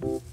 Bye.